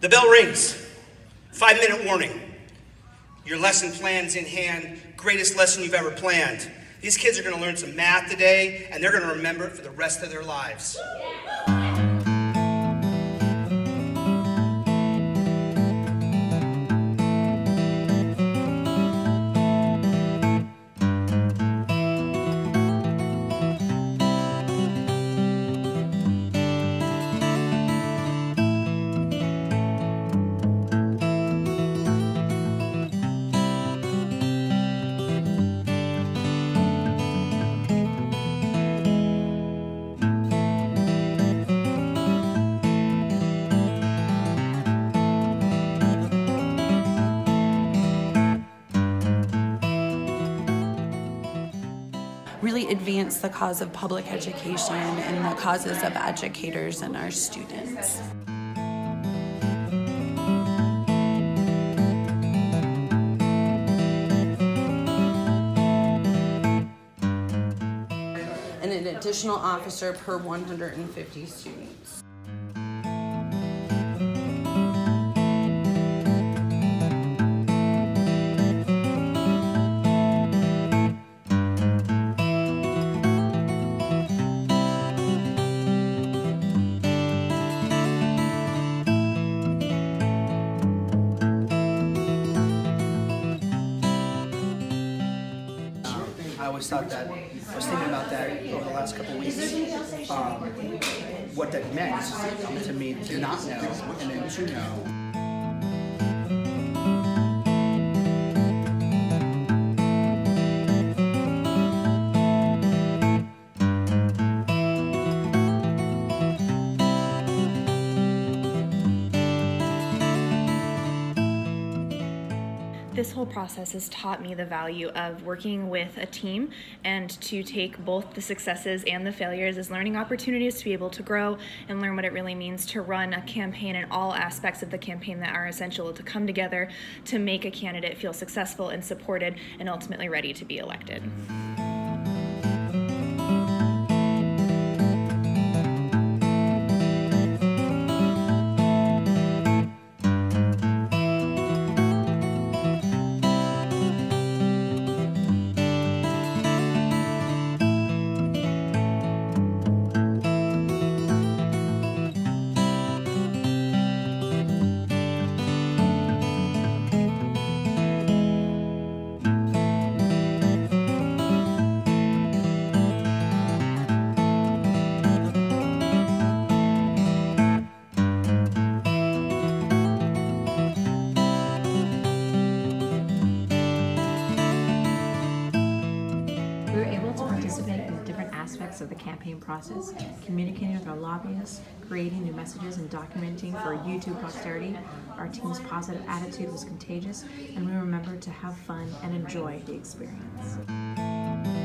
The bell rings. Five minute warning. Your lesson plan's in hand. Greatest lesson you've ever planned. These kids are going to learn some math today, and they're going to remember it for the rest of their lives. Really advance the cause of public education and the causes of educators and our students. and an additional officer per 150 students. Always thought that, I was thinking about that over the last couple of weeks. Um, what that meant to me to not know and then to know. This whole process has taught me the value of working with a team and to take both the successes and the failures as learning opportunities to be able to grow and learn what it really means to run a campaign and all aspects of the campaign that are essential to come together to make a candidate feel successful and supported and ultimately ready to be elected. Mm-hmm. The campaign process, communicating with our lobbyists, creating new messages, and documenting for YouTube posterity. Our team's positive attitude was contagious, and we remembered to have fun and enjoy the experience.